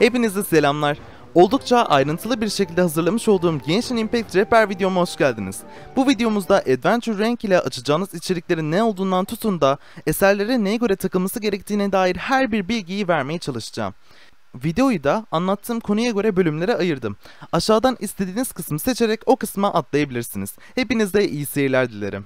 Hepinize selamlar. Oldukça ayrıntılı bir şekilde hazırlamış olduğum Genshin Impact Rapper videoma hoş geldiniz. Bu videomuzda Adventure Rank ile açacağınız içeriklerin ne olduğundan tutun da eserlere neye göre takılması gerektiğine dair her bir bilgiyi vermeye çalışacağım. Videoyu da anlattığım konuya göre bölümlere ayırdım. Aşağıdan istediğiniz kısmı seçerek o kısma atlayabilirsiniz. Hepinize iyi seyirler dilerim.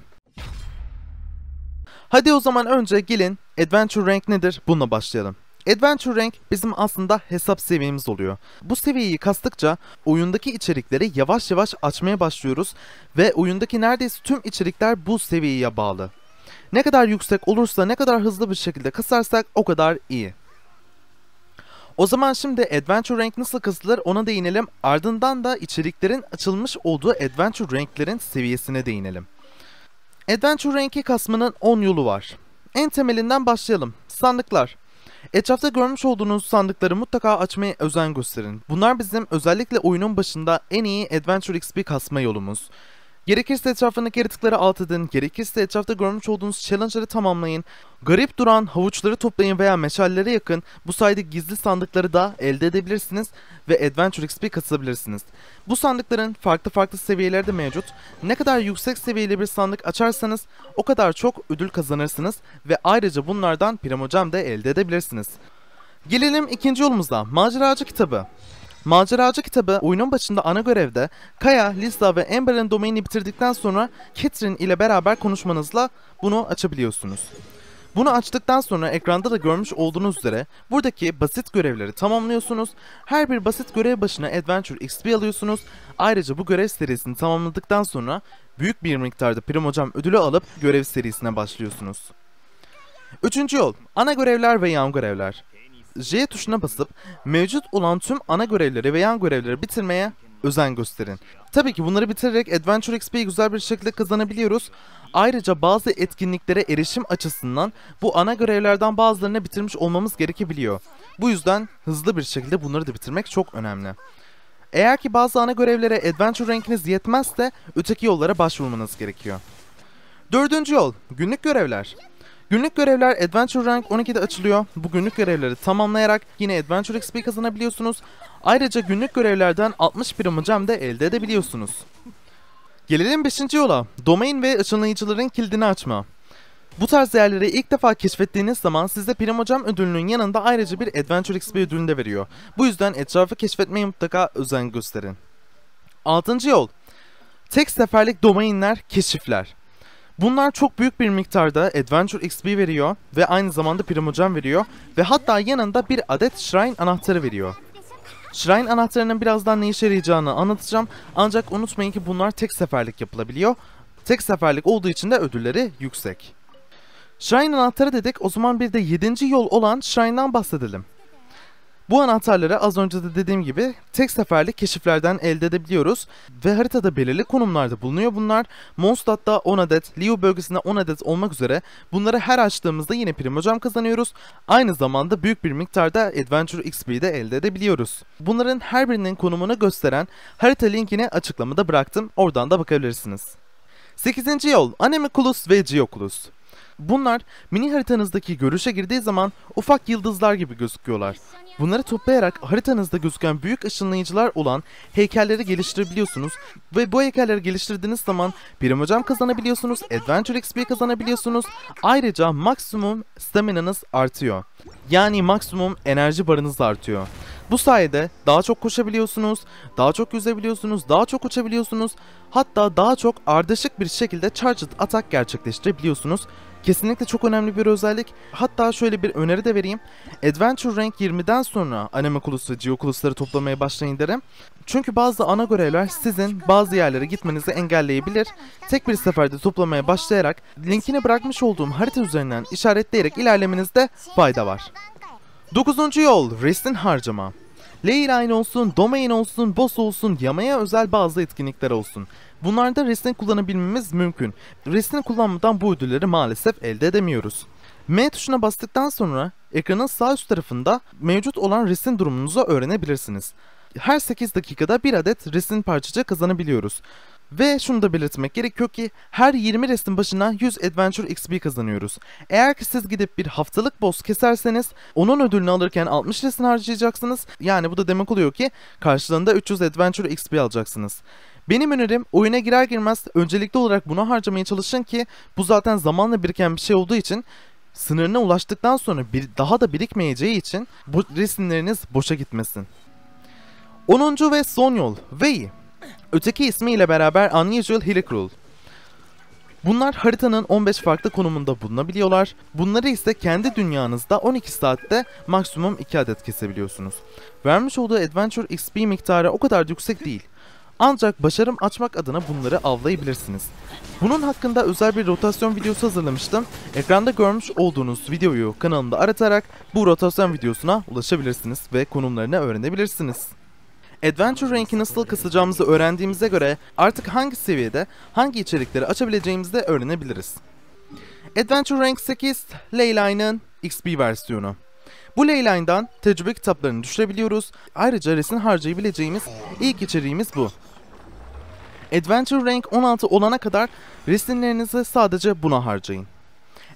Hadi o zaman önce gelin Adventure Rank nedir bununla başlayalım. Adventure Rank bizim aslında hesap seviyemiz oluyor. Bu seviyeyi kastıkça oyundaki içerikleri yavaş yavaş açmaya başlıyoruz ve oyundaki neredeyse tüm içerikler bu seviyeye bağlı. Ne kadar yüksek olursa ne kadar hızlı bir şekilde kasarsak o kadar iyi. O zaman şimdi Adventure Rank nasıl kasılır ona değinelim ardından da içeriklerin açılmış olduğu Adventure Rank'lerin seviyesine değinelim. Adventure Rank'i kasmanın 10 yolu var. En temelinden başlayalım. Sandıklar. Etrafta görmüş olduğunuz sandıkları mutlaka açmaya özen gösterin. Bunlar bizim özellikle oyunun başında en iyi Adventure XP kasma yolumuz. Gerekirse etrafındaki yaratıkları alt edin, gerekirse etrafta görmüş olduğunuz challenge'ları tamamlayın, garip duran havuçları toplayın veya meşallere yakın bu sayede gizli sandıkları da elde edebilirsiniz ve Adventure XP kasabilirsiniz. Bu sandıkların farklı farklı seviyeleri de mevcut. Ne kadar yüksek seviyeli bir sandık açarsanız o kadar çok ödül kazanırsınız ve ayrıca bunlardan Primogem de elde edebilirsiniz. Gelelim ikinci yolumuza, maceracı kitabı. Maceracı kitabı oyunun başında ana görevde Kaya, Lisa ve Amber'ın domaini bitirdikten sonra Catherine ile beraber konuşmanızla bunu açabiliyorsunuz. Bunu açtıktan sonra ekranda da görmüş olduğunuz üzere buradaki basit görevleri tamamlıyorsunuz. Her bir basit görev başına Adventure XP alıyorsunuz. Ayrıca bu görev serisini tamamladıktan sonra büyük bir miktarda Primocam ödülü alıp görev serisine başlıyorsunuz. Üçüncü yol, ana görevler ve yan görevler. J tuşuna basıp mevcut olan tüm ana görevleri ve yan görevleri bitirmeye özen gösterin. Tabii ki bunları bitirerek Adventure XP'yi güzel bir şekilde kazanabiliyoruz. Ayrıca bazı etkinliklere erişim açısından bu ana görevlerden bazılarını bitirmiş olmamız gerekebiliyor. Bu yüzden hızlı bir şekilde bunları da bitirmek çok önemli. Eğer ki bazı ana görevlere Adventure rankiniz yetmezse öteki yollara başvurmanız gerekiyor. Dördüncü yol, günlük görevler. Günlük görevler Adventure Rank 12'de açılıyor. Bu günlük görevleri tamamlayarak yine Adventure XP kazanabiliyorsunuz. Ayrıca günlük görevlerden 60 primocem de elde edebiliyorsunuz. Gelelim 5. yola. Domain ve ışınlayıcıların kilidini açma. Bu tarz yerleri ilk defa keşfettiğiniz zaman size Primocem ödülünün yanında ayrıca bir Adventure XP ödülünü de veriyor. Bu yüzden etrafı keşfetmeye mutlaka özen gösterin. 6. yol. Tek seferlik domainler, keşifler. Bunlar çok büyük bir miktarda Adventure XP veriyor ve aynı zamanda Primogem veriyor ve hatta yanında bir adet Shrine anahtarı veriyor. Shrine anahtarının birazdan ne işe yarayacağını anlatacağım ancak unutmayın ki bunlar tek seferlik yapılabiliyor. Tek seferlik olduğu için de ödülleri yüksek. Shrine anahtarı dedik o zaman bir de 7. yol olan Shrine'dan bahsedelim. Bu anahtarları az önce de dediğim gibi tek seferlik keşiflerden elde edebiliyoruz ve haritada belirli konumlarda bulunuyor bunlar. Mondstadt'ta 10 adet, Liu bölgesinde 10 adet olmak üzere bunları her açtığımızda yine primocam kazanıyoruz. Aynı zamanda büyük bir miktarda Adventure XP'yi de elde edebiliyoruz. Bunların her birinin konumunu gösteren harita linkini açıklamada bıraktım. Oradan da bakabilirsiniz. 8. yol Animeculus ve Geoculus. Bunlar mini haritanızdaki görüşe girdiği zaman ufak yıldızlar gibi gözüküyorlar. Bunları toplayarak haritanızda gözüken büyük ışınlayıcılar olan heykelleri geliştirebiliyorsunuz ve bu heykelleri geliştirdiğiniz zaman Primocam kazanabiliyorsunuz, Adventure XP kazanabiliyorsunuz. Ayrıca maksimum staminanız artıyor. Yani maksimum enerji barınız artıyor. Bu sayede daha çok koşabiliyorsunuz, daha çok yüzebiliyorsunuz, daha çok uçabiliyorsunuz. Hatta daha çok ardışık bir şekilde charged atak gerçekleştirebiliyorsunuz. Kesinlikle çok önemli bir özellik. Hatta şöyle bir öneri de vereyim. Adventure Rank 20'den sonra Animaculus ve Geoculus'ları toplamaya başlayın derim. Çünkü bazı ana görevler sizin bazı yerlere gitmenizi engelleyebilir. Tek bir seferde toplamaya başlayarak linkini bırakmış olduğum harita üzerinden işaretleyerek ilerlemenizde fayda var. 9. yol Restin harcama. Leyline olsun, domain olsun, boss olsun, yamaya özel bazı etkinlikler olsun. Bunlarda resin kullanabilmemiz mümkün. Resin kullanmadan bu ödülleri maalesef elde edemiyoruz. M tuşuna bastıktan sonra ekranın sağ üst tarafında mevcut olan resim durumunuzu öğrenebilirsiniz. Her 8 dakikada bir adet resim parçacığı kazanabiliyoruz. Ve şunu da belirtmek gerekiyor ki her 20 resim başına 100 Adventure XP kazanıyoruz. Eğer ki siz gidip bir haftalık boss keserseniz onun ödülünü alırken 60 resim harcayacaksınız. Yani bu da demek oluyor ki karşılığında 300 Adventure XP alacaksınız. Benim önerim oyuna girer girmez öncelikli olarak buna harcamaya çalışın ki bu zaten zamanla biriken bir şey olduğu için sınırına ulaştıktan sonra bir, daha da birikmeyeceği için bu resimleriniz boşa gitmesin. 10. ve son yol Vey. Öteki ismiyle beraber Unusual Hilly Rule. Bunlar haritanın 15 farklı konumunda bulunabiliyorlar. Bunları ise kendi dünyanızda 12 saatte maksimum 2 adet kesebiliyorsunuz. Vermiş olduğu Adventure XP miktarı o kadar yüksek değil. Ancak başarım açmak adına bunları avlayabilirsiniz. Bunun hakkında özel bir rotasyon videosu hazırlamıştım. Ekranda görmüş olduğunuz videoyu kanalımda aratarak bu rotasyon videosuna ulaşabilirsiniz ve konumlarını öğrenebilirsiniz. Adventure Rank'i nasıl kısacağımızı öğrendiğimize göre artık hangi seviyede hangi içerikleri açabileceğimizi de öğrenebiliriz. Adventure Rank 8 Leyline'ın XP versiyonu. Bu Leyline'dan tecrübe kitaplarını düşürebiliyoruz. Ayrıca resim harcayabileceğimiz ilk içeriğimiz bu. Adventure Rank 16 olana kadar resimlerinizi sadece buna harcayın.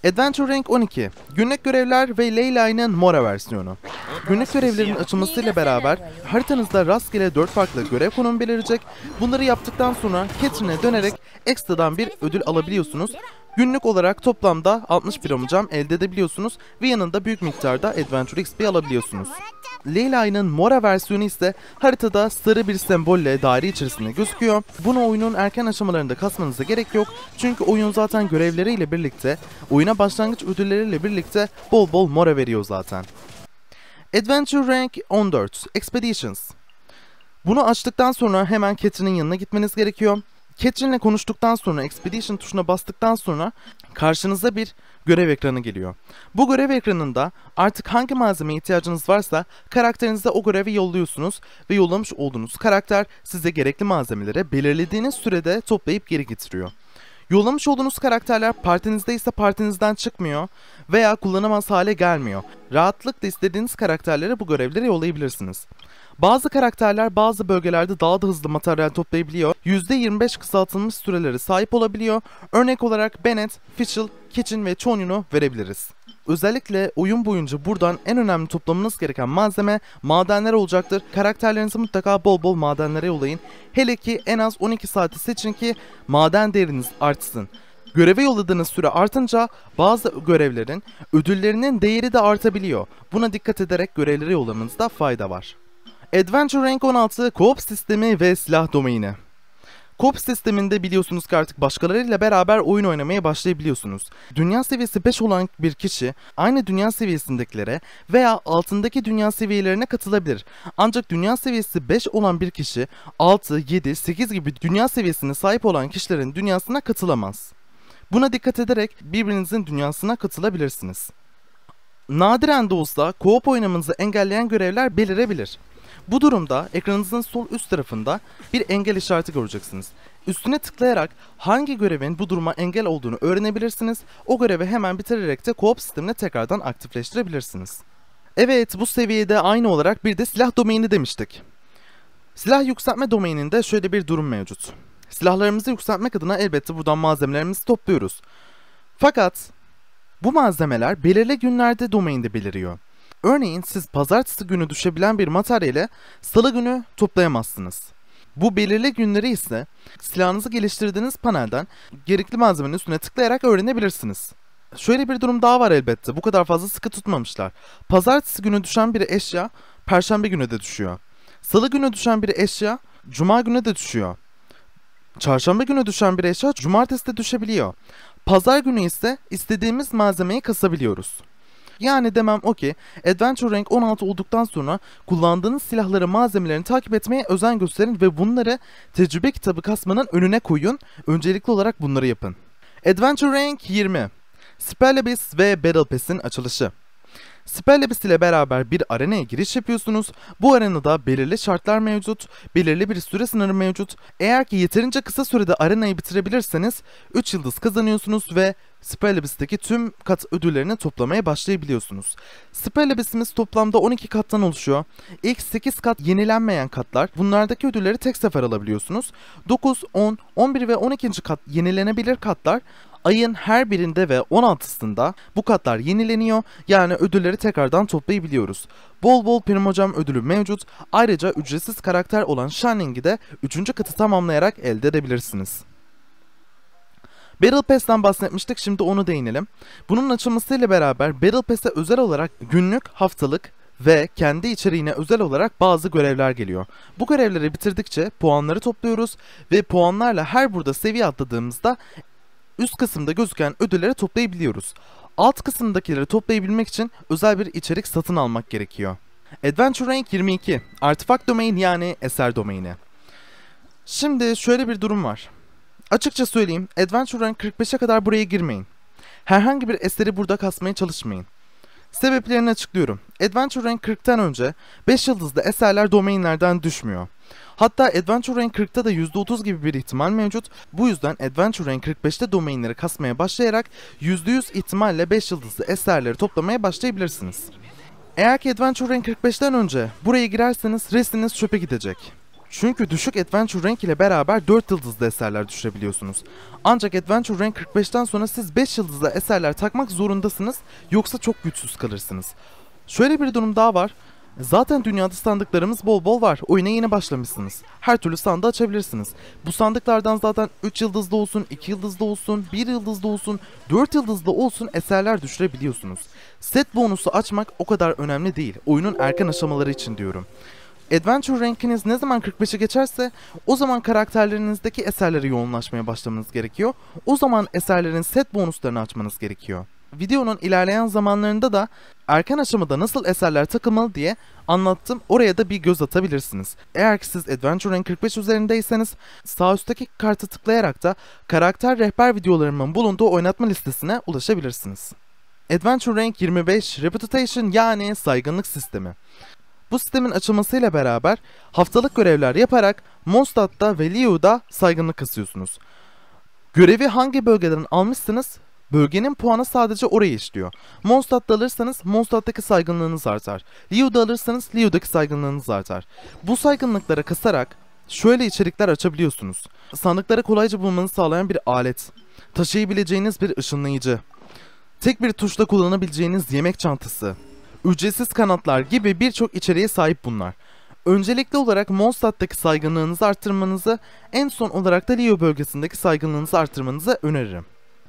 Adventure Rank 12 Günlük görevler ve Leyline'ın Mora versiyonu. Günlük görevlerin açılmasıyla beraber haritanızda rastgele 4 farklı görev konum belirecek. Bunları yaptıktan sonra Catherine'e dönerek ekstradan bir ödül alabiliyorsunuz. Günlük olarak toplamda 60 cam elde edebiliyorsunuz ve yanında büyük miktarda Adventure XP alabiliyorsunuz. Leyla'nın Mora versiyonu ise haritada sarı bir sembolle daire içerisinde gözüküyor. Bunu oyunun erken aşamalarında kasmanıza gerek yok. Çünkü oyun zaten görevleriyle birlikte, oyuna başlangıç ödülleriyle birlikte bol bol Mora veriyor zaten. Adventure Rank 14 Expeditions Bunu açtıktan sonra hemen Catherine'in yanına gitmeniz gerekiyor. Catherine'le konuştuktan sonra Expedition tuşuna bastıktan sonra karşınıza bir görev ekranı geliyor. Bu görev ekranında artık hangi malzemeye ihtiyacınız varsa karakterinize o görevi yolluyorsunuz ve yollamış olduğunuz karakter size gerekli malzemeleri belirlediğiniz sürede toplayıp geri getiriyor. Yollamış olduğunuz karakterler partinizde ise partinizden çıkmıyor veya kullanamaz hale gelmiyor. Rahatlıkla istediğiniz karakterlere bu görevleri yollayabilirsiniz. Bazı karakterler bazı bölgelerde daha da hızlı materyal toplayabiliyor. %25 kısaltılmış süreleri sahip olabiliyor. Örnek olarak Bennett, Fischl, Kitchen ve Chonyun'u verebiliriz. Özellikle oyun boyunca buradan en önemli toplamanız gereken malzeme madenler olacaktır. Karakterlerinizi mutlaka bol bol madenlere yollayın. Hele ki en az 12 saati seçin ki maden değeriniz artsın. Göreve yolladığınız süre artınca bazı görevlerin ödüllerinin değeri de artabiliyor. Buna dikkat ederek görevleri yollamanızda fayda var. Adventure Rank 16 Coop sistemi ve silah domaini. Coop sisteminde biliyorsunuz ki artık başkalarıyla beraber oyun oynamaya başlayabiliyorsunuz. Dünya seviyesi 5 olan bir kişi aynı dünya seviyesindekilere veya altındaki dünya seviyelerine katılabilir. Ancak dünya seviyesi 5 olan bir kişi 6, 7, 8 gibi dünya seviyesine sahip olan kişilerin dünyasına katılamaz. Buna dikkat ederek birbirinizin dünyasına katılabilirsiniz. Nadiren de olsa co-op oynamanızı engelleyen görevler belirebilir. Bu durumda ekranınızın sol üst tarafında bir engel işareti göreceksiniz. Üstüne tıklayarak hangi görevin bu duruma engel olduğunu öğrenebilirsiniz. O görevi hemen bitirerek de co-op sistemini tekrardan aktifleştirebilirsiniz. Evet bu seviyede aynı olarak bir de silah domaini demiştik. Silah yükseltme domaininde şöyle bir durum mevcut. Silahlarımızı yükseltmek adına elbette buradan malzemelerimizi topluyoruz. Fakat bu malzemeler belirli günlerde domainde beliriyor. Örneğin siz pazartesi günü düşebilen bir materyale salı günü toplayamazsınız. Bu belirli günleri ise silahınızı geliştirdiğiniz panelden gerekli malzemenin üstüne tıklayarak öğrenebilirsiniz. Şöyle bir durum daha var elbette. Bu kadar fazla sıkı tutmamışlar. Pazartesi günü düşen bir eşya perşembe günü de düşüyor. Salı günü düşen bir eşya cuma günü de düşüyor. Çarşamba günü düşen bir eşya cumartesi de düşebiliyor. Pazar günü ise istediğimiz malzemeyi kasabiliyoruz. Yani demem o ki Adventure Rank 16 olduktan sonra kullandığınız silahları malzemelerini takip etmeye özen gösterin ve bunları tecrübe kitabı kasmanın önüne koyun. Öncelikli olarak bunları yapın. Adventure Rank 20 Spell Abyss ve Battle Pass'in açılışı Spell Abyss ile beraber bir arenaya giriş yapıyorsunuz. Bu arenada belirli şartlar mevcut, belirli bir süre sınırı mevcut. Eğer ki yeterince kısa sürede arenayı bitirebilirseniz 3 yıldız kazanıyorsunuz ve Spellabis'teki tüm kat ödüllerini toplamaya başlayabiliyorsunuz. Spellabis'imiz toplamda 12 kattan oluşuyor. İlk 8 kat yenilenmeyen katlar. Bunlardaki ödülleri tek sefer alabiliyorsunuz. 9, 10, 11 ve 12. kat yenilenebilir katlar. Ayın her birinde ve 16'sında bu katlar yenileniyor yani ödülleri tekrardan toplayabiliyoruz. Bol bol primocam ödülü mevcut. Ayrıca ücretsiz karakter olan Shining'i de 3. katı tamamlayarak elde edebilirsiniz. Battle Pass'ten bahsetmiştik şimdi onu değinelim. Bunun açılmasıyla beraber Battle Pass'e özel olarak günlük, haftalık ve kendi içeriğine özel olarak bazı görevler geliyor. Bu görevleri bitirdikçe puanları topluyoruz ve puanlarla her burada seviye atladığımızda üst kısımda gözüken ödülleri toplayabiliyoruz. Alt kısımdakileri toplayabilmek için özel bir içerik satın almak gerekiyor. Adventure Rank 22, artifact domain yani eser domaini. Şimdi şöyle bir durum var. Açıkça söyleyeyim, Adventure Rank 45'e kadar buraya girmeyin. Herhangi bir eseri burada kasmaya çalışmayın. Sebeplerini açıklıyorum. Adventure Rank 40'tan önce 5 yıldızlı eserler domainlerden düşmüyor. Hatta Adventure Rank 40'ta da %30 gibi bir ihtimal mevcut. Bu yüzden Adventure Rank 45'te domainleri kasmaya başlayarak %100 ihtimalle 5 yıldızlı eserleri toplamaya başlayabilirsiniz. Eğer ki Adventure Rank 45'ten önce buraya girerseniz resminiz çöpe gidecek. Çünkü düşük Adventure Rank ile beraber 4 yıldızlı eserler düşürebiliyorsunuz. Ancak Adventure Rank 45'ten sonra siz 5 yıldızlı eserler takmak zorundasınız yoksa çok güçsüz kalırsınız. Şöyle bir durum daha var. Zaten dünyada sandıklarımız bol bol var. Oyuna yeni başlamışsınız. Her türlü sandığı açabilirsiniz. Bu sandıklardan zaten 3 yıldızlı olsun, 2 yıldızlı olsun, 1 yıldızlı olsun, 4 yıldızlı olsun eserler düşürebiliyorsunuz. Set bonusu açmak o kadar önemli değil. Oyunun erken aşamaları için diyorum. Adventure rankiniz ne zaman 45'e geçerse o zaman karakterlerinizdeki eserlere yoğunlaşmaya başlamanız gerekiyor. O zaman eserlerin set bonuslarını açmanız gerekiyor. Videonun ilerleyen zamanlarında da erken aşamada nasıl eserler takılmalı diye anlattım. Oraya da bir göz atabilirsiniz. Eğer ki siz Adventure Rank 45 üzerindeyseniz sağ üstteki kartı tıklayarak da karakter rehber videolarımın bulunduğu oynatma listesine ulaşabilirsiniz. Adventure Rank 25 Reputation yani saygınlık sistemi. Bu sistemin açılmasıyla beraber haftalık görevler yaparak Mondstadt'ta ve Liu'da saygınlık kasıyorsunuz. Görevi hangi bölgeden almışsınız Bölgenin puanı sadece oraya işliyor. Mondstadt'ta alırsanız Mondstadt'taki saygınlığınız artar. Liu'da alırsanız Liu'daki saygınlığınız artar. Bu saygınlıklara kasarak şöyle içerikler açabiliyorsunuz. Sandıkları kolayca bulmanızı sağlayan bir alet. Taşıyabileceğiniz bir ışınlayıcı. Tek bir tuşla kullanabileceğiniz yemek çantası. Ücretsiz kanatlar gibi birçok içeriğe sahip bunlar. Öncelikli olarak Mondstadt'taki saygınlığınızı arttırmanızı, en son olarak da Leo bölgesindeki saygınlığınızı arttırmanızı öneririm.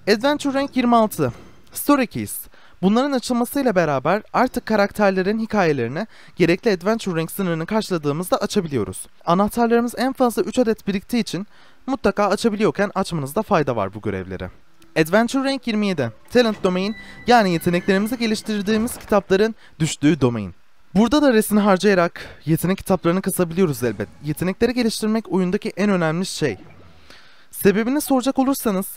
Adventure Rank 26 Story Keys Bunların açılmasıyla beraber artık karakterlerin hikayelerini gerekli Adventure Rank sınırını karşıladığımızda açabiliyoruz. Anahtarlarımız en fazla 3 adet biriktiği için mutlaka açabiliyorken açmanızda fayda var bu görevleri. Adventure Rank 27 Talent Domain yani yeteneklerimizi geliştirdiğimiz kitapların düştüğü domain. Burada da resim harcayarak yetenek kitaplarını kasabiliyoruz elbet. Yetenekleri geliştirmek oyundaki en önemli şey. Sebebini soracak olursanız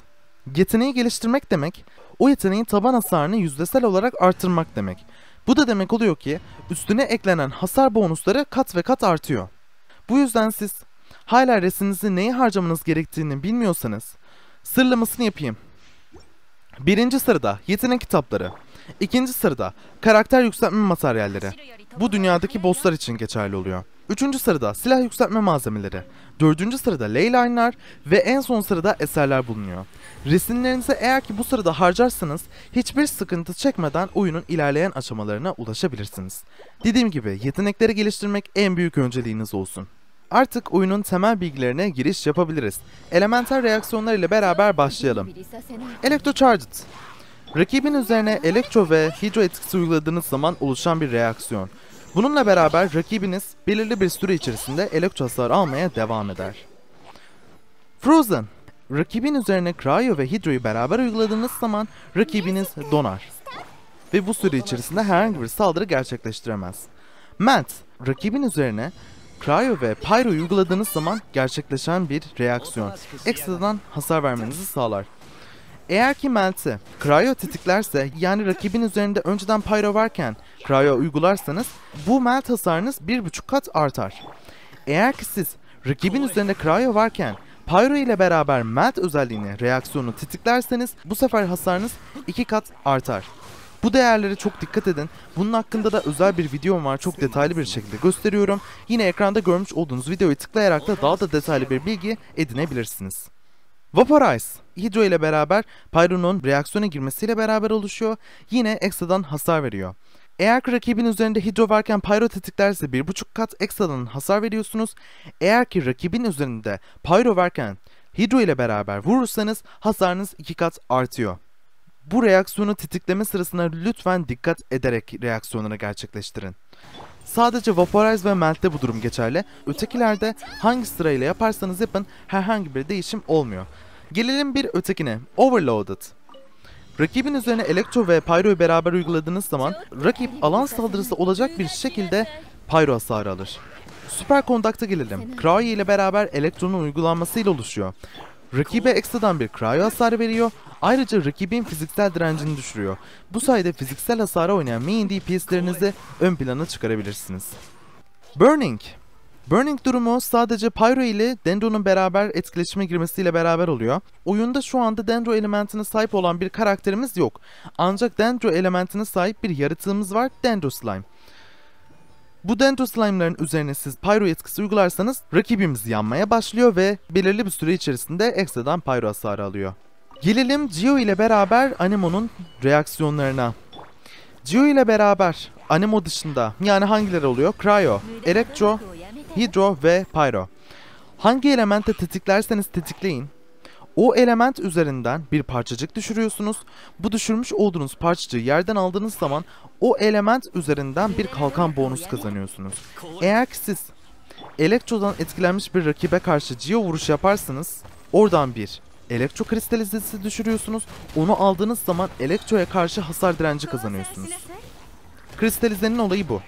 Yeteneği geliştirmek demek, o yeteneğin taban hasarını yüzdesel olarak artırmak demek. Bu da demek oluyor ki üstüne eklenen hasar bonusları kat ve kat artıyor. Bu yüzden siz hala resinizi neye harcamanız gerektiğini bilmiyorsanız sırlamasını yapayım. Birinci sırada yetenek kitapları. İkinci sırada karakter yükseltme materyalleri. Bu dünyadaki bosslar için geçerli oluyor. Üçüncü sırada silah yükseltme malzemeleri. Dördüncü sırada leyline'lar ve en son sırada eserler bulunuyor. Resimlerinizi eğer ki bu sırada harcarsanız hiçbir sıkıntı çekmeden oyunun ilerleyen aşamalarına ulaşabilirsiniz. Dediğim gibi yetenekleri geliştirmek en büyük önceliğiniz olsun. Artık oyunun temel bilgilerine giriş yapabiliriz. Elemental reaksiyonlar ile beraber başlayalım. Electrocharged Rakibin üzerine elektro ve hidro etkisi uyguladığınız zaman oluşan bir reaksiyon. Bununla beraber rakibiniz belirli bir süre içerisinde elektro hasar almaya devam eder. Frozen Rakibin üzerine Cryo ve Hydro'yu beraber uyguladığınız zaman rakibiniz donar. Ve bu süre içerisinde herhangi bir saldırı gerçekleştiremez. Melt, rakibin üzerine Cryo ve Pyro'yu uyguladığınız zaman gerçekleşen bir reaksiyon. Ekstradan hasar vermenizi sağlar. Eğer ki Melt'i Cryo tetiklerse yani rakibin üzerinde önceden Pyro varken Cryo uygularsanız bu Melt hasarınız 1.5 kat artar. Eğer ki siz rakibin üzerinde Cryo varken Pyro ile beraber Melt özelliğini reaksiyonu tetiklerseniz bu sefer hasarınız 2 kat artar. Bu değerlere çok dikkat edin. Bunun hakkında da özel bir videom var. Çok detaylı bir şekilde gösteriyorum. Yine ekranda görmüş olduğunuz videoyu tıklayarak da daha da detaylı bir bilgi edinebilirsiniz. Vaporize, Hydro ile beraber Pyro'nun reaksiyona girmesiyle beraber oluşuyor. Yine ekstradan hasar veriyor. Eğer ki rakibin üzerinde Hydro varken Pyro tetiklerse 1.5 kat ekstradan hasar veriyorsunuz. Eğer ki rakibin üzerinde Pyro varken Hydro ile beraber vurursanız hasarınız 2 kat artıyor. Bu reaksiyonu tetikleme sırasında lütfen dikkat ederek reaksiyonları gerçekleştirin. Sadece Vaporize ve Melt'te bu durum geçerli. Ötekilerde hangi sırayla yaparsanız yapın herhangi bir değişim olmuyor. Gelelim bir ötekine. Overloaded. Rakibin üzerine Elektro ve Pyro'yu beraber uyguladığınız zaman rakip alan saldırısı olacak bir şekilde Pyro hasarı alır. Süper Conduct'a gelelim. Cryo ile beraber Elektro'nun uygulanmasıyla oluşuyor. Rakibe ekstradan bir cryo hasarı veriyor. Ayrıca rakibin fiziksel direncini düşürüyor. Bu sayede fiziksel hasara oynayan main DPS'lerinizi ön plana çıkarabilirsiniz. Burning Burning durumu sadece Pyro ile Dendro'nun beraber etkileşime girmesiyle beraber oluyor. Oyunda şu anda Dendro elementine sahip olan bir karakterimiz yok. Ancak Dendro elementine sahip bir yaratığımız var, Dendro Slime. Bu Dendro Slime'ların üzerine siz Pyro etkisi uygularsanız rakibimiz yanmaya başlıyor ve belirli bir süre içerisinde ekstradan Pyro hasarı alıyor. Gelelim Geo ile beraber Anemo'nun reaksiyonlarına. Geo ile beraber Anemo dışında yani hangileri oluyor? Cryo, Electro, Hydro ve Pyro. Hangi elemente tetiklerseniz tetikleyin. O element üzerinden bir parçacık düşürüyorsunuz. Bu düşürmüş olduğunuz parçacığı yerden aldığınız zaman o element üzerinden bir kalkan bonus kazanıyorsunuz. Eğer ki siz Elektro'dan etkilenmiş bir rakibe karşı Geo vuruş yaparsanız oradan bir elektro kristalizesi düşürüyorsunuz. Onu aldığınız zaman elektroya karşı hasar direnci kazanıyorsunuz. Kristalizenin olayı bu.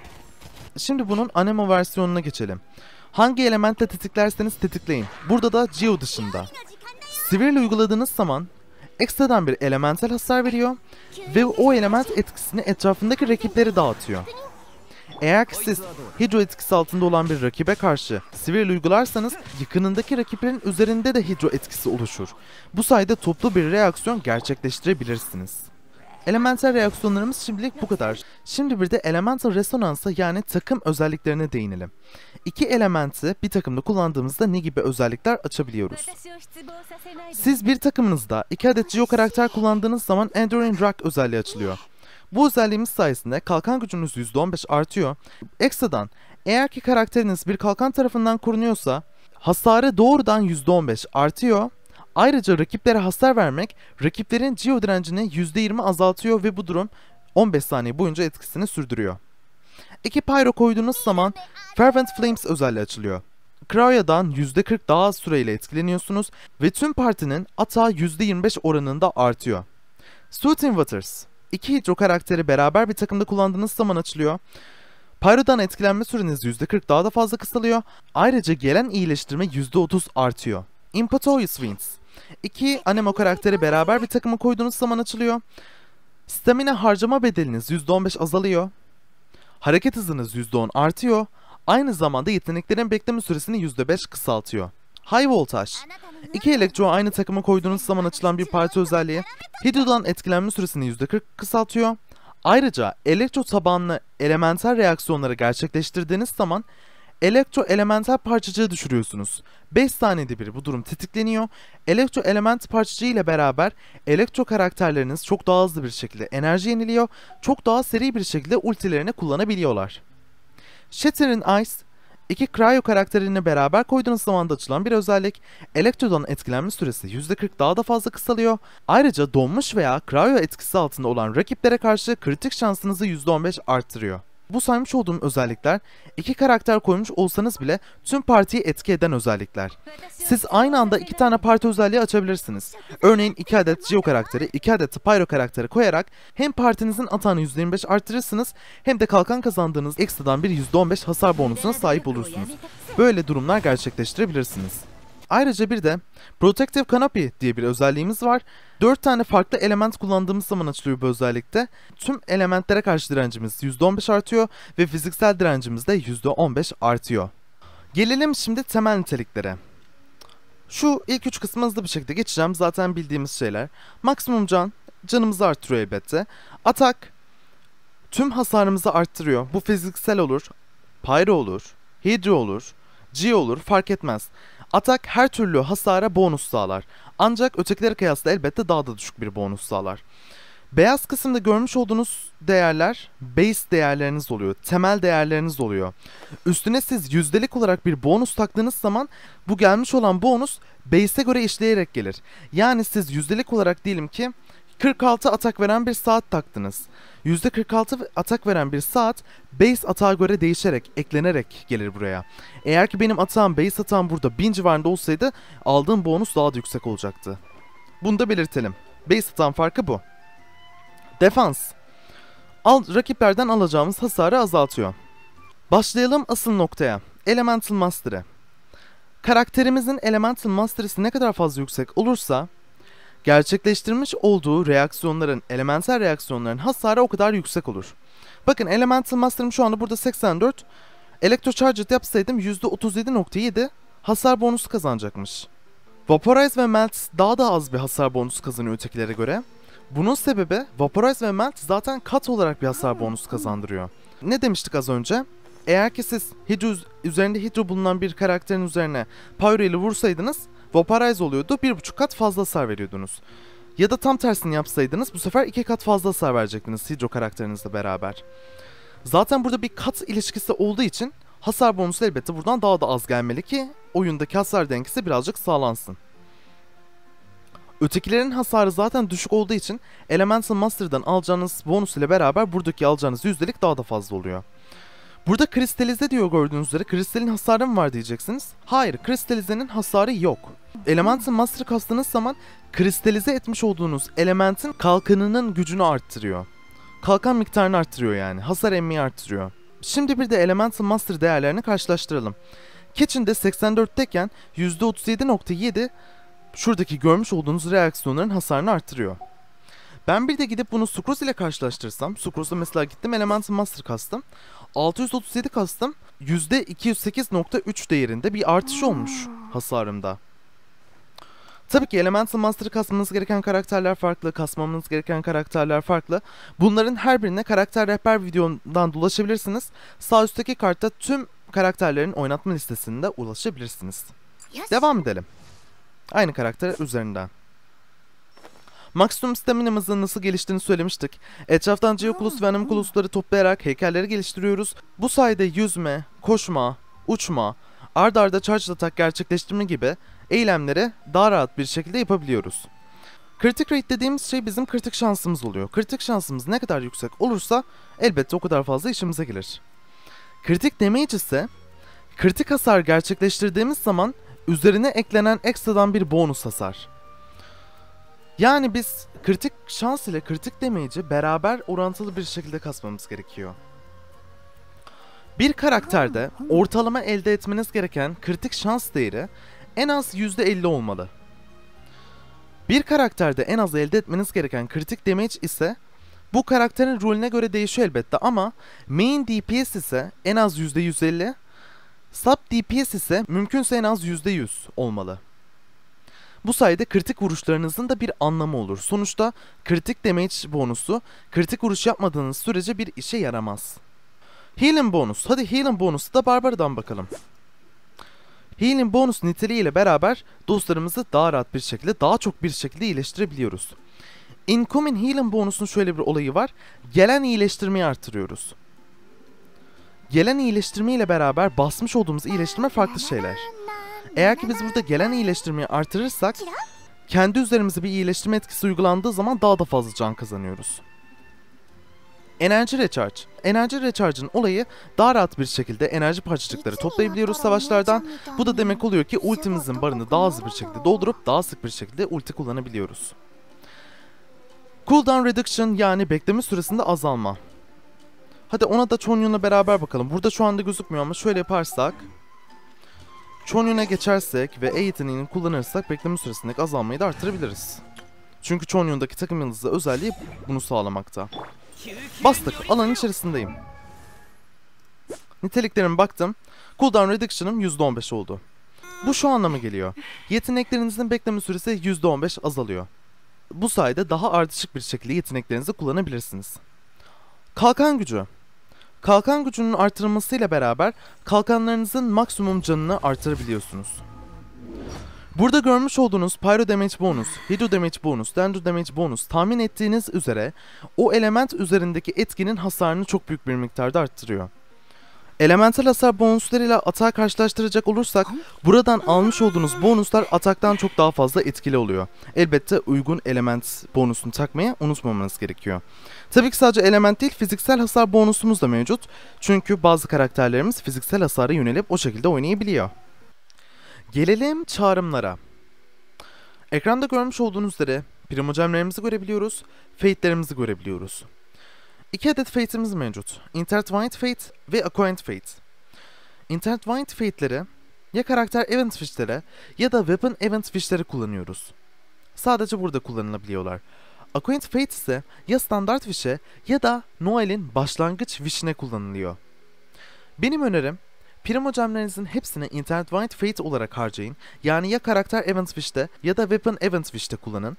Şimdi bunun Anemo versiyonuna geçelim. Hangi elementle tetiklerseniz tetikleyin. Burada da Geo dışında. Sivir uyguladığınız zaman ekstradan bir elemental hasar veriyor ve o element etkisini etrafındaki rakipleri dağıtıyor. Eğer ki siz hidro etkisi altında olan bir rakibe karşı sivir uygularsanız yakınındaki rakiplerin üzerinde de hidro etkisi oluşur. Bu sayede toplu bir reaksiyon gerçekleştirebilirsiniz. Elemental reaksiyonlarımız şimdilik bu kadar. Şimdi bir de elemental resonansa yani takım özelliklerine değinelim. İki elementi bir takımda kullandığımızda ne gibi özellikler açabiliyoruz? Siz bir takımınızda iki adet Geo karakter kullandığınız zaman Enduring Rock özelliği açılıyor. Bu özelliğimiz sayesinde kalkan gücünüz %15 artıyor. Ekstradan eğer ki karakteriniz bir kalkan tarafından korunuyorsa hasarı doğrudan %15 artıyor. Ayrıca rakiplere hasar vermek rakiplerin Geo direncini %20 azaltıyor ve bu durum 15 saniye boyunca etkisini sürdürüyor. İki Pyro koyduğunuz zaman Fervent Flames özelliği açılıyor. Cryo'dan %40 daha az süreyle etkileniyorsunuz ve tüm partinin ata %25 oranında artıyor. Shooting Waters İki hidro karakteri beraber bir takımda kullandığınız zaman açılıyor. Pyro'dan etkilenme süreniz %40 daha da fazla kısalıyor. Ayrıca gelen iyileştirme %30 artıyor. Impetuous Winds İki Anemo karakteri beraber bir takıma koyduğunuz zaman açılıyor. Stamina harcama bedeliniz %15 azalıyor. Hareket hızınız %10 artıyor. Aynı zamanda yeteneklerin bekleme süresini %5 kısaltıyor. High Voltage İki elektro aynı takıma koyduğunuz zaman açılan bir parti özelliği Hidro'dan etkilenme süresini %40 kısaltıyor. Ayrıca elektro tabanlı elemental reaksiyonları gerçekleştirdiğiniz zaman elektro elemental parçacığı düşürüyorsunuz. 5 saniyede bir bu durum tetikleniyor. Elektro element parçacığı ile beraber elektro karakterleriniz çok daha hızlı bir şekilde enerji yeniliyor. Çok daha seri bir şekilde ultilerini kullanabiliyorlar. Shatter'in Ice İki Cryo karakterini beraber koyduğunuz zaman da açılan bir özellik, Elektro'dan etkilenme süresi %40 daha da fazla kısalıyor. Ayrıca donmuş veya Cryo etkisi altında olan rakiplere karşı kritik şansınızı %15 arttırıyor. Bu saymış olduğum özellikler iki karakter koymuş olsanız bile tüm partiyi etki eden özellikler. Siz aynı anda iki tane parti özelliği açabilirsiniz. Örneğin iki adet Geo karakteri, iki adet Pyro karakteri koyarak hem partinizin atağını %25 arttırırsınız hem de kalkan kazandığınız ekstradan bir %15 hasar bonusuna sahip olursunuz. Böyle durumlar gerçekleştirebilirsiniz. Ayrıca bir de Protective Canopy diye bir özelliğimiz var. 4 tane farklı element kullandığımız zaman açılıyor bu özellikte. Tüm elementlere karşı direncimiz %15 artıyor ve fiziksel direncimiz de %15 artıyor. Gelelim şimdi temel niteliklere. Şu ilk üç kısmı hızlı bir şekilde geçeceğim. Zaten bildiğimiz şeyler. Maksimum can, canımızı arttırıyor elbette. Atak, tüm hasarımızı arttırıyor. Bu fiziksel olur, pyro olur, hidro olur, G olur fark etmez. Atak her türlü hasara bonus sağlar. Ancak ötekilere kıyasla elbette daha da düşük bir bonus sağlar. Beyaz kısımda görmüş olduğunuz değerler base değerleriniz oluyor. Temel değerleriniz oluyor. Üstüne siz yüzdelik olarak bir bonus taktığınız zaman bu gelmiş olan bonus base'e göre işleyerek gelir. Yani siz yüzdelik olarak diyelim ki 46 atak veren bir saat taktınız. %46 atak veren bir saat base atağa göre değişerek, eklenerek gelir buraya. Eğer ki benim atağım base atağım burada 1000 civarında olsaydı aldığım bonus daha da yüksek olacaktı. Bunu da belirtelim. Base atağın farkı bu. Defans. Al, rakiplerden alacağımız hasarı azaltıyor. Başlayalım asıl noktaya. Elemental Mastery. Karakterimizin Elemental Mastery'si ne kadar fazla yüksek olursa gerçekleştirmiş olduğu reaksiyonların, elemental reaksiyonların hasarı o kadar yüksek olur. Bakın Elemental Master'ım şu anda burada 84. Electrocharged yapsaydım %37.7 hasar bonusu kazanacakmış. Vaporize ve Melt daha da az bir hasar bonusu kazanıyor ötekilere göre. Bunun sebebi Vaporize ve Melt zaten kat olarak bir hasar bonusu kazandırıyor. Ne demiştik az önce? Eğer ki siz Hydro üzerinde Hydro bulunan bir karakterin üzerine Pyro ile vursaydınız Vaporize oluyordu. Bir buçuk kat fazla hasar veriyordunuz. Ya da tam tersini yapsaydınız bu sefer iki kat fazla hasar verecektiniz Hydro karakterinizle beraber. Zaten burada bir kat ilişkisi olduğu için hasar bonusu elbette buradan daha da az gelmeli ki oyundaki hasar dengesi birazcık sağlansın. Ötekilerin hasarı zaten düşük olduğu için Elemental Master'dan alacağınız bonus ile beraber buradaki alacağınız yüzdelik daha da fazla oluyor. Burada kristalize diyor gördüğünüz üzere kristalin hasarı mı var diyeceksiniz. Hayır kristalizenin hasarı yok. Elemental Master kastığınız zaman kristalize etmiş olduğunuz elementin kalkanının gücünü arttırıyor. Kalkan miktarını arttırıyor yani. Hasar emmeyi arttırıyor. Şimdi bir de Elemental Master değerlerini karşılaştıralım. Kitchen'de 84'teyken %37.7 şuradaki görmüş olduğunuz reaksiyonların hasarını arttırıyor. Ben bir de gidip bunu Sucrose ile karşılaştırsam, Sucrose'da mesela gittim Elemental Master kastım. 637 kastım %208.3 değerinde bir artış olmuş hasarımda. Tabii ki Elemental Master'ı kasmanız gereken karakterler farklı, kasmamız gereken karakterler farklı. Bunların her birine karakter rehber videomdan ulaşabilirsiniz. Sağ üstteki kartta tüm karakterlerin oynatma listesinde ulaşabilirsiniz. Devam edelim. Aynı karakter üzerinden. Maksimum staminamızın nasıl geliştiğini söylemiştik. Etraftan Geoculus ve Animculus'ları toplayarak heykelleri geliştiriyoruz. Bu sayede yüzme, koşma, uçma, ard arda charge atak gerçekleştirme gibi eylemleri daha rahat bir şekilde yapabiliyoruz. Kritik rate dediğimiz şey bizim kritik şansımız oluyor. Kritik şansımız ne kadar yüksek olursa elbette o kadar fazla işimize gelir. Kritik damage ise kritik hasar gerçekleştirdiğimiz zaman üzerine eklenen ekstradan bir bonus hasar. Yani biz kritik şans ile kritik damage'i beraber orantılı bir şekilde kasmamız gerekiyor. Bir karakterde ortalama elde etmeniz gereken kritik şans değeri en az %50 olmalı. Bir karakterde en az elde etmeniz gereken kritik damage ise bu karakterin rolüne göre değişiyor elbette ama main DPS ise en az %150, sub DPS ise mümkünse en az %100 olmalı. Bu sayede kritik vuruşlarınızın da bir anlamı olur. Sonuçta kritik damage bonusu kritik vuruş yapmadığınız sürece bir işe yaramaz. Healing bonus. Hadi healing bonusu da Barbara'dan bakalım. Healing bonus niteliğiyle beraber dostlarımızı daha rahat bir şekilde, daha çok bir şekilde iyileştirebiliyoruz. Incoming healing bonusun şöyle bir olayı var. Gelen iyileştirmeyi artırıyoruz. Gelen iyileştirme ile beraber basmış olduğumuz iyileştirme farklı şeyler. Eğer ki biz burada gelen iyileştirmeyi artırırsak kendi üzerimize bir iyileştirme etkisi uygulandığı zaman daha da fazla can kazanıyoruz. Enerji recharge. Enerji recharge'ın olayı daha rahat bir şekilde enerji parçacıkları toplayabiliyoruz savaşlardan. Bu da demek oluyor ki ultimizin barını daha hızlı bir şekilde doldurup daha sık bir şekilde ulti kullanabiliyoruz. Cooldown reduction yani bekleme süresinde azalma. Hadi ona da Chonyun'la beraber bakalım. Burada şu anda gözükmüyor ama şöyle yaparsak. Chonyun'a geçersek ve yeteneğini kullanırsak bekleme süresindeki azalmayı da artırabiliriz. Çünkü Chonyun'daki takım yıldızı özelliği bunu sağlamakta. Bastık. Alanın içerisindeyim. Niteliklerime baktım. Cooldown Reduction'ım %15 oldu. Bu şu anlama geliyor. Yeteneklerinizin bekleme süresi %15 azalıyor. Bu sayede daha ardışık bir şekilde yeteneklerinizi kullanabilirsiniz. Kalkan gücü. Kalkan gücünün artırılmasıyla beraber kalkanlarınızın maksimum canını artırabiliyorsunuz. Burada görmüş olduğunuz Pyro Damage bonus, Hydro Damage bonus, Dendro Damage bonus tahmin ettiğiniz üzere o element üzerindeki etkinin hasarını çok büyük bir miktarda arttırıyor. Elemental hasar bonuslarıyla atağı karşılaştıracak olursak buradan almış olduğunuz bonuslar ataktan çok daha fazla etkili oluyor. Elbette uygun element bonusunu takmayı unutmamanız gerekiyor. Tabii ki sadece element değil fiziksel hasar bonusumuz da mevcut. Çünkü bazı karakterlerimiz fiziksel hasara yönelip o şekilde oynayabiliyor. Gelelim çağrımlara. Ekranda görmüş olduğunuz üzere primogemlerimizi görebiliyoruz, fate'lerimizi görebiliyoruz. İki adet fate'imiz mevcut. Intertwined Fate ve Acquaint Fate. Intertwined Fate'leri ya karakter event fish'lere ya da weapon event fish'lere kullanıyoruz. Sadece burada kullanılabiliyorlar. Acquaint Fate ise ya standart fish'e ya da Noel'in başlangıç fish'ine kullanılıyor. Benim önerim Primogemlerinizin hepsini Intertwined Fate olarak harcayın. Yani ya karakter Event Fish'te ya da Weapon Event Fish'te kullanın.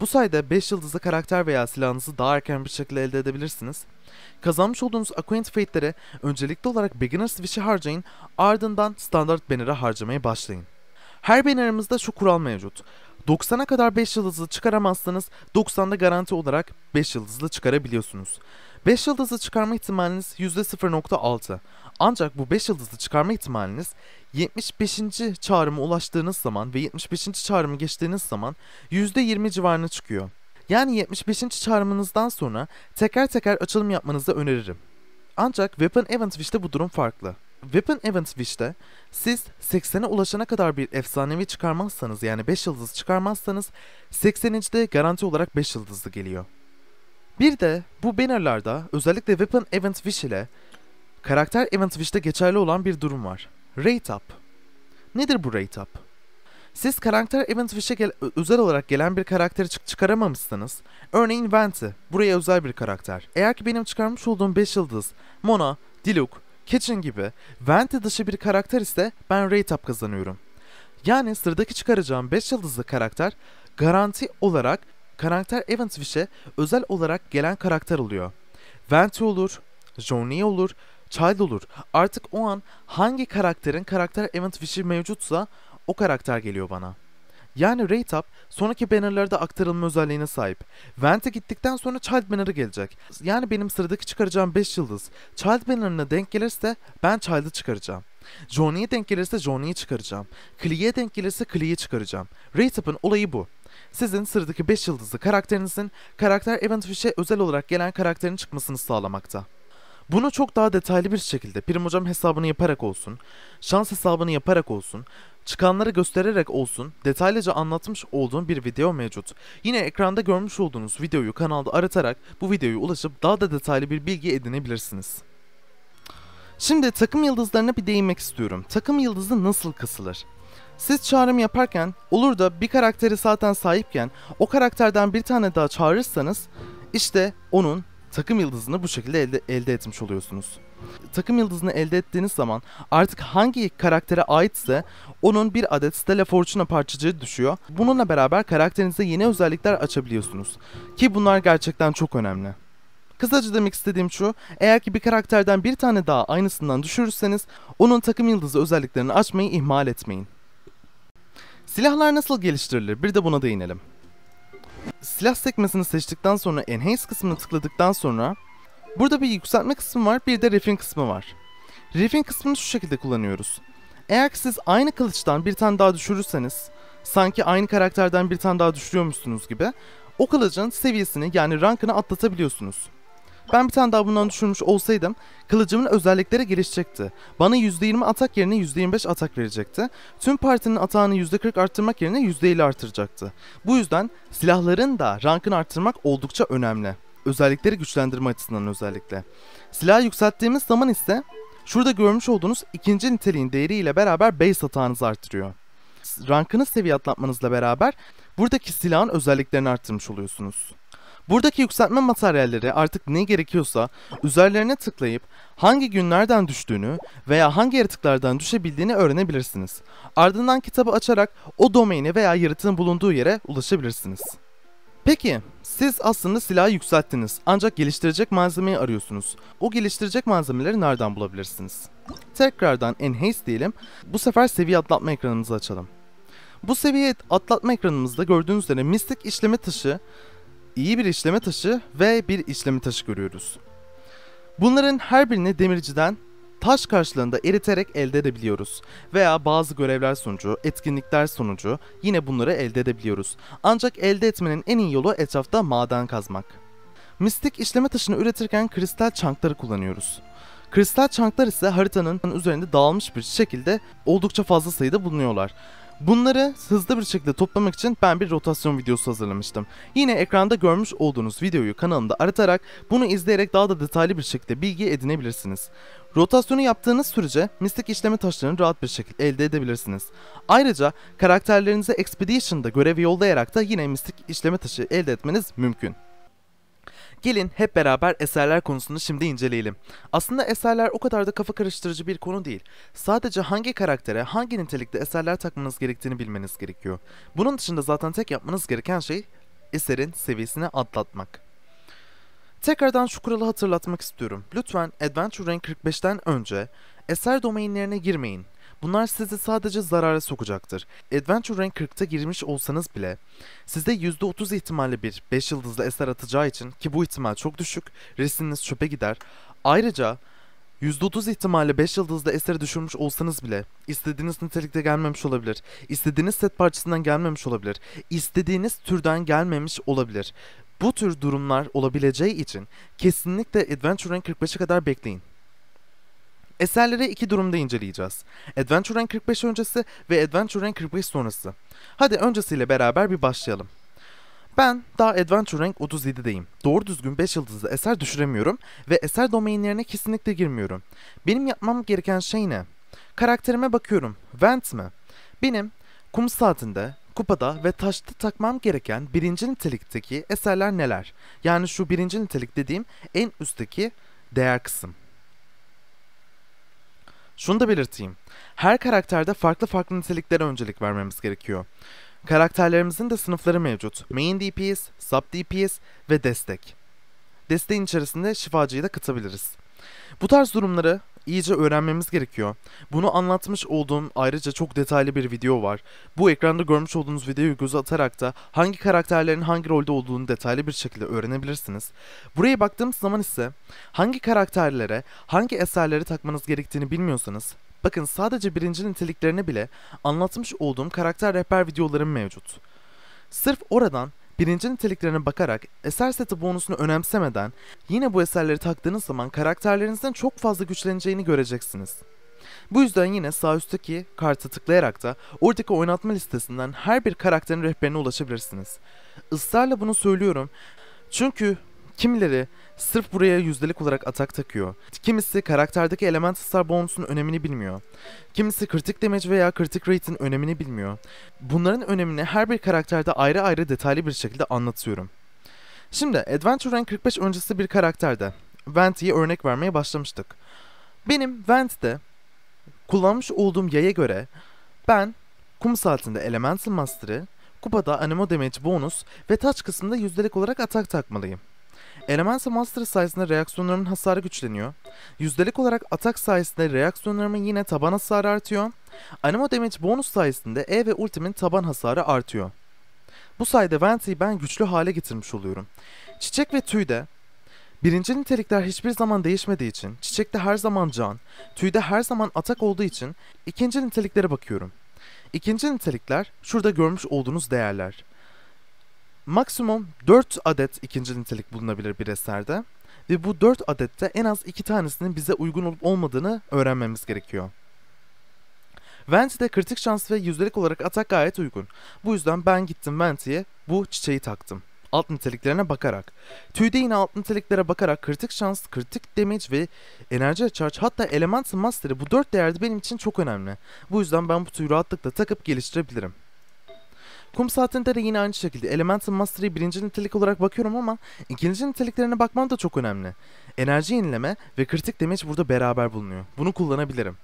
Bu sayede 5 yıldızlı karakter veya silahınızı daha erken bir şekilde elde edebilirsiniz. Kazanmış olduğunuz Acquaint Fate'lere öncelikli olarak Beginner's Fish'i harcayın, ardından Standard Banner'a harcamaya başlayın. Her bannerimizde şu kural mevcut. 90'a kadar 5 yıldızlı çıkaramazsanız 90'da garanti olarak 5 yıldızlı çıkarabiliyorsunuz. 5 yıldızlı çıkarma ihtimaliniz %0.6. Ancak bu 5 yıldızlı çıkarma ihtimaliniz 75. çağrıma ulaştığınız zaman ve 75. çağrımı geçtiğiniz zaman %20 civarına çıkıyor. Yani 75. çağrımınızdan sonra teker teker açılım yapmanızı öneririm. Ancak Weapon Event Wish'te bu durum farklı. Weapon Event Wish'te siz 80'e ulaşana kadar bir efsanevi çıkarmazsanız yani 5 yıldız çıkarmazsanız 80. garanti olarak 5 yıldızlı geliyor. Bir de bu bannerlarda özellikle Weapon Event Wish ile karakter Event Wish'te geçerli olan bir durum var. Rate Up. Nedir bu Rate Up? Siz karakter Event gel- özel olarak gelen bir karakteri çık- çıkaramamışsınız. Örneğin Venti, buraya özel bir karakter. Eğer ki benim çıkarmış olduğum 5 yıldız, Mona, Diluc, Kitchen gibi Venti dışı bir karakter ise ben Rate Up kazanıyorum. Yani sıradaki çıkaracağım 5 yıldızlı karakter garanti olarak karakter Event Wish'e özel olarak gelen karakter oluyor. Venti olur, Johnny olur, Child olur. Artık o an hangi karakterin karakter Event Wish'i mevcutsa o karakter geliyor bana. Yani Rate Up sonraki bannerlarda aktarılma özelliğine sahip. Vent'e gittikten sonra Child banner'ı gelecek. Yani benim sıradaki çıkaracağım 5 yıldız. Child banner'ına denk gelirse ben Child'ı çıkaracağım. Johnny'ye denk gelirse Johnny'yi çıkaracağım. Clee'ye denk gelirse Clee'yi çıkaracağım. Rate Up'ın olayı bu. Sizin sıradaki 5 yıldızlı karakterinizin karakter Event Wish'e özel olarak gelen karakterin çıkmasını sağlamakta. Bunu çok daha detaylı bir şekilde Prim Hocam hesabını yaparak olsun, şans hesabını yaparak olsun, çıkanları göstererek olsun detaylıca anlatmış olduğum bir video mevcut. Yine ekranda görmüş olduğunuz videoyu kanalda aratarak bu videoyu ulaşıp daha da detaylı bir bilgi edinebilirsiniz. Şimdi takım yıldızlarına bir değinmek istiyorum. Takım yıldızı nasıl kasılır? Siz çağrım yaparken olur da bir karakteri zaten sahipken o karakterden bir tane daha çağırırsanız işte onun takım yıldızını bu şekilde elde, elde etmiş oluyorsunuz. Takım yıldızını elde ettiğiniz zaman artık hangi karaktere aitse onun bir adet Stella Fortuna parçacığı düşüyor. Bununla beraber karakterinize yeni özellikler açabiliyorsunuz. Ki bunlar gerçekten çok önemli. Kısaca demek istediğim şu, eğer ki bir karakterden bir tane daha aynısından düşürürseniz onun takım yıldızı özelliklerini açmayı ihmal etmeyin. Silahlar nasıl geliştirilir? Bir de buna değinelim. Silah sekmesini seçtikten sonra Enhance kısmını tıkladıktan sonra burada bir yükseltme kısmı var, bir de Refine kısmı var. Refine kısmını şu şekilde kullanıyoruz. Eğer siz aynı kılıçtan bir tane daha düşürürseniz, sanki aynı karakterden bir tane daha düşürüyormuşsunuz gibi, o kılıcın seviyesini yani rankını atlatabiliyorsunuz. Ben bir tane daha bundan düşürmüş olsaydım kılıcımın özellikleri gelişecekti. Bana %20 atak yerine %25 atak verecekti. Tüm partinin atağını %40 arttırmak yerine %50 artıracaktı. Bu yüzden silahların da rankını arttırmak oldukça önemli. Özellikleri güçlendirme açısından özellikle. Silahı yükselttiğimiz zaman ise şurada görmüş olduğunuz ikinci niteliğin değeriyle beraber base atağınızı artırıyor. Rankını seviye atlatmanızla beraber buradaki silahın özelliklerini arttırmış oluyorsunuz. Buradaki yükseltme materyalleri artık ne gerekiyorsa üzerlerine tıklayıp hangi günlerden düştüğünü veya hangi yaratıklardan düşebildiğini öğrenebilirsiniz. Ardından kitabı açarak o domaini veya yaratığın bulunduğu yere ulaşabilirsiniz. Peki, siz aslında silahı yükselttiniz ancak geliştirecek malzemeyi arıyorsunuz. O geliştirecek malzemeleri nereden bulabilirsiniz? Tekrardan Enhance diyelim. Bu sefer seviye atlatma ekranımızı açalım. Bu seviye atlatma ekranımızda gördüğünüz üzere mistik işleme taşı, iyi bir işleme taşı ve bir işleme taşı görüyoruz. Bunların her birini demirciden taş karşılığında eriterek elde edebiliyoruz. Veya bazı görevler sonucu, etkinlikler sonucu yine bunları elde edebiliyoruz. Ancak elde etmenin en iyi yolu etrafta maden kazmak. Mistik işleme taşını üretirken kristal çankları kullanıyoruz. Kristal çanklar ise haritanın üzerinde dağılmış bir şekilde oldukça fazla sayıda bulunuyorlar. Bunları hızlı bir şekilde toplamak için ben bir rotasyon videosu hazırlamıştım. Yine ekranda görmüş olduğunuz videoyu kanalımda aratarak bunu izleyerek daha da detaylı bir şekilde bilgi edinebilirsiniz. Rotasyonu yaptığınız sürece mistik işleme taşlarını rahat bir şekilde elde edebilirsiniz. Ayrıca karakterlerinize Expedition'da görev yollayarak da yine mistik işleme taşı elde etmeniz mümkün. Gelin hep beraber eserler konusunu şimdi inceleyelim. Aslında eserler o kadar da kafa karıştırıcı bir konu değil. Sadece hangi karaktere, hangi nitelikte eserler takmanız gerektiğini bilmeniz gerekiyor. Bunun dışında zaten tek yapmanız gereken şey eserin seviyesini atlatmak. Tekrardan şu kuralı hatırlatmak istiyorum. Lütfen Adventure Rank 45'ten önce eser domainlerine girmeyin. Bunlar sizi sadece zarara sokacaktır. Adventure Rank 40'ta girmiş olsanız bile sizde %30 ihtimalle bir 5 yıldızlı eser atacağı için ki bu ihtimal çok düşük, resiminiz çöpe gider. Ayrıca %30 ihtimalle 5 yıldızda eseri düşürmüş olsanız bile istediğiniz nitelikte gelmemiş olabilir. İstediğiniz set parçasından gelmemiş olabilir. İstediğiniz türden gelmemiş olabilir. Bu tür durumlar olabileceği için kesinlikle Adventure Rank 45'e kadar bekleyin. Eserleri iki durumda inceleyeceğiz. Adventure Rank 45 öncesi ve Adventure Rank 45 sonrası. Hadi öncesiyle beraber bir başlayalım. Ben daha Adventure Rank 37'deyim. Doğru düzgün 5 yıldızlı eser düşüremiyorum ve eser domainlerine kesinlikle girmiyorum. Benim yapmam gereken şey ne? Karakterime bakıyorum. Vent mi? Benim kum saatinde, kupada ve taşta takmam gereken birinci nitelikteki eserler neler? Yani şu birinci nitelik dediğim en üstteki değer kısım. Şunu da belirteyim. Her karakterde farklı farklı niteliklere öncelik vermemiz gerekiyor. Karakterlerimizin de sınıfları mevcut. Main DPS, Sub DPS ve Destek. Desteğin içerisinde şifacıyı da katabiliriz. Bu tarz durumları iyice öğrenmemiz gerekiyor. Bunu anlatmış olduğum ayrıca çok detaylı bir video var. Bu ekranda görmüş olduğunuz videoyu göz atarak da hangi karakterlerin hangi rolde olduğunu detaylı bir şekilde öğrenebilirsiniz. Buraya baktığımız zaman ise hangi karakterlere hangi eserleri takmanız gerektiğini bilmiyorsanız Bakın sadece birinci niteliklerine bile anlatmış olduğum karakter rehber videolarım mevcut. Sırf oradan birinci niteliklerine bakarak eser seti bonusunu önemsemeden yine bu eserleri taktığınız zaman karakterlerinizin çok fazla güçleneceğini göreceksiniz. Bu yüzden yine sağ üstteki kartı tıklayarak da oradaki oynatma listesinden her bir karakterin rehberine ulaşabilirsiniz. Israrla bunu söylüyorum çünkü kimileri sırf buraya yüzdelik olarak atak takıyor. Kimisi karakterdeki element hasar bonusunun önemini bilmiyor. Kimisi kritik damage veya kritik rate'in önemini bilmiyor. Bunların önemini her bir karakterde ayrı ayrı detaylı bir şekilde anlatıyorum. Şimdi Adventure Rank 45 öncesi bir karakterde Venti'ye örnek vermeye başlamıştık. Benim Vent'te kullanmış olduğum yaya göre ben kum saatinde Elemental Master'ı, kupada Anemo Damage bonus ve touch kısmında yüzdelik olarak atak takmalıyım. Elemental Master sayesinde reaksiyonlarımın hasarı güçleniyor. Yüzdelik olarak atak sayesinde reaksiyonlarımın yine taban hasarı artıyor. Anemo Damage bonus sayesinde E ve ultimin taban hasarı artıyor. Bu sayede Venti'yi ben güçlü hale getirmiş oluyorum. Çiçek ve tüyde Birinci nitelikler hiçbir zaman değişmediği için, çiçekte her zaman can, tüyde her zaman atak olduğu için ikinci niteliklere bakıyorum. İkinci nitelikler şurada görmüş olduğunuz değerler. Maksimum 4 adet ikinci nitelik bulunabilir bir eserde ve bu 4 adette en az 2 tanesinin bize uygun olup olmadığını öğrenmemiz gerekiyor. Venti'de kritik şans ve yüzdelik olarak atak gayet uygun. Bu yüzden ben gittim Venti'ye bu çiçeği taktım. Alt niteliklerine bakarak. Tüyde yine alt niteliklere bakarak kritik şans, kritik damage ve enerji charge hatta elemental master'ı bu 4 değerde benim için çok önemli. Bu yüzden ben bu tüyü rahatlıkla takıp geliştirebilirim. Kum saatinde de yine aynı şekilde Elemental Mastery birinci nitelik olarak bakıyorum ama ikinci niteliklerine bakmam da çok önemli. Enerji yenileme ve kritik damage burada beraber bulunuyor. Bunu kullanabilirim.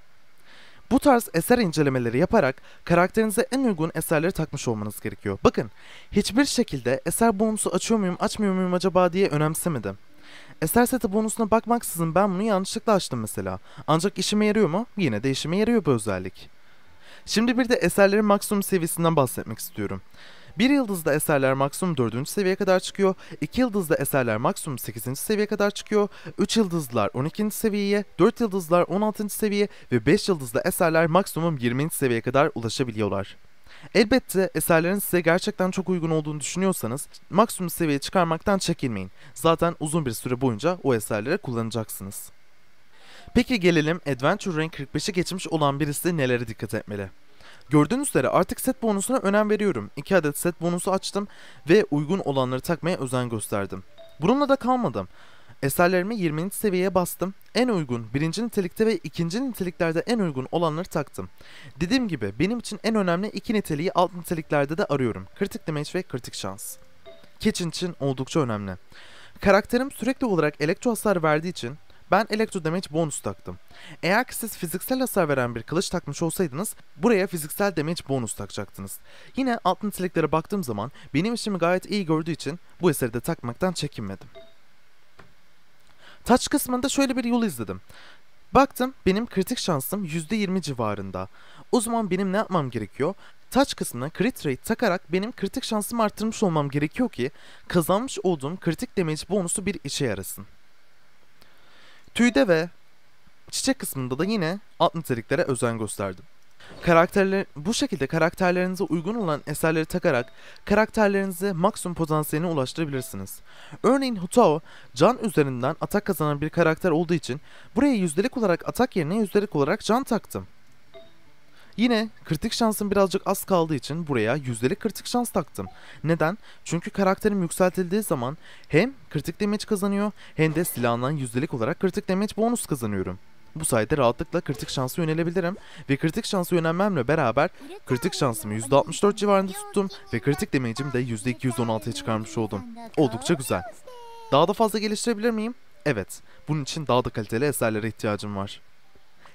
Bu tarz eser incelemeleri yaparak karakterinize en uygun eserleri takmış olmanız gerekiyor. Bakın, hiçbir şekilde eser bonusu açıyor muyum, açmıyor muyum acaba diye önemsemedim. Eser seti bonusuna bakmaksızın ben bunu yanlışlıkla açtım mesela. Ancak işime yarıyor mu? Yine de işime yarıyor bu özellik. Şimdi bir de eserlerin maksimum seviyesinden bahsetmek istiyorum. 1 yıldızda eserler maksimum 4. seviyeye kadar çıkıyor, 2 yıldızda eserler maksimum 8. seviyeye kadar çıkıyor, 3 yıldızlar 12. seviyeye, 4 yıldızlar 16. seviye ve 5 yıldızda eserler maksimum 20. seviyeye kadar ulaşabiliyorlar. Elbette eserlerin size gerçekten çok uygun olduğunu düşünüyorsanız maksimum seviyeye çıkarmaktan çekinmeyin. Zaten uzun bir süre boyunca o eserleri kullanacaksınız. Peki gelelim Adventure Rank 45'i geçmiş olan birisi nelere dikkat etmeli? Gördüğünüz üzere artık set bonusuna önem veriyorum. 2 adet set bonusu açtım ve uygun olanları takmaya özen gösterdim. Bununla da kalmadım. Eserlerimi 20. seviyeye bastım. En uygun 1. nitelikte ve 2. niteliklerde en uygun olanları taktım. Dediğim gibi benim için en önemli iki niteliği alt niteliklerde de arıyorum. Kritik damage ve kritik şans. Kitchen için oldukça önemli. Karakterim sürekli olarak elektro hasar verdiği için ben elektro damage bonus taktım. Eğer ki siz fiziksel hasar veren bir kılıç takmış olsaydınız buraya fiziksel damage bonus takacaktınız. Yine alt niteliklere baktığım zaman benim işimi gayet iyi gördüğü için bu eseri de takmaktan çekinmedim. Taç kısmında şöyle bir yol izledim. Baktım benim kritik şansım %20 civarında. O zaman benim ne yapmam gerekiyor? Taç kısmına crit rate takarak benim kritik şansımı arttırmış olmam gerekiyor ki kazanmış olduğum kritik damage bonusu bir işe yarasın. Tüyde ve çiçek kısmında da yine alt niteliklere özen gösterdim. Karakterler, bu şekilde karakterlerinize uygun olan eserleri takarak karakterlerinize maksimum potansiyeline ulaştırabilirsiniz. Örneğin Hutao, can üzerinden atak kazanan bir karakter olduğu için buraya yüzdelik olarak atak yerine yüzdelik olarak can taktım. Yine kritik şansım birazcık az kaldığı için buraya yüzdelik kritik şans taktım. Neden? Çünkü karakterim yükseltildiği zaman hem kritik damage kazanıyor hem de silahından yüzdelik olarak kritik damage bonus kazanıyorum. Bu sayede rahatlıkla kritik şansı yönelebilirim ve kritik şansı yönelmemle beraber kritik şansımı %64 civarında tuttum ve kritik damage'imi de %216'ya çıkarmış oldum. Oldukça güzel. Daha da fazla geliştirebilir miyim? Evet. Bunun için daha da kaliteli eserlere ihtiyacım var.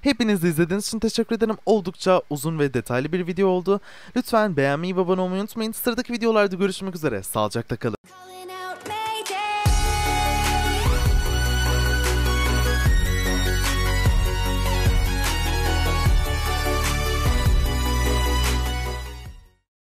Hepiniz izlediğiniz için teşekkür ederim. Oldukça uzun ve detaylı bir video oldu. Lütfen beğenmeyi ve abone olmayı unutmayın. Sıradaki videolarda görüşmek üzere. Sağlıcakla kalın.